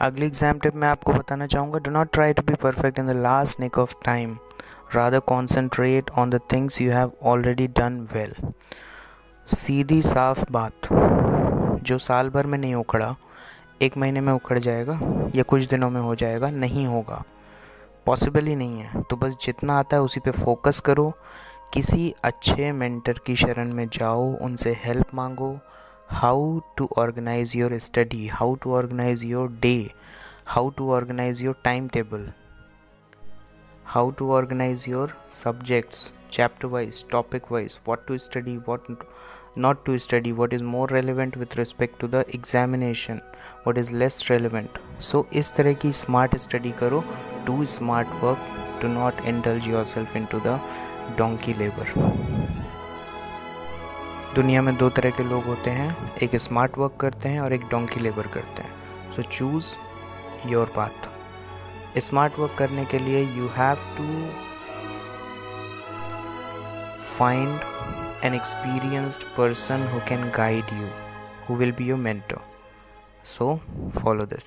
अगली exam tip मैं आपको बताना चाहूँगा do not try to be perfect in the last nick of time rather concentrate on the things you have already done well सीधी साफ़ बात, जो साल भर में नहीं उखड़ा, एक महीने में उखड़ जाएगा या कुछ दिनों में हो जाएगा, नहीं होगा। पॉसिबल ही नहीं है। तो बस जितना आता है उसी पे फोकस करो। किसी अच्छे मेंटर की शरण में जाओ, उनसे हेल्प मांगो how to organize your study how to organize your day how to organize your timetable how to organize your subjects chapter wise topic wise what to study what not to study what is more relevant with respect to the examination what is less relevant. So is there ki smart study karo do smart work do not indulge yourself into the donkey labor. दुनिया में दो तरह के लोग होते हैं। एक smart work करते हैं और एक डोंकी लेबर करते हैं। So choose your path smart work करने के लिए you have to find an experienced person who can guide you who will be your mentor so follow this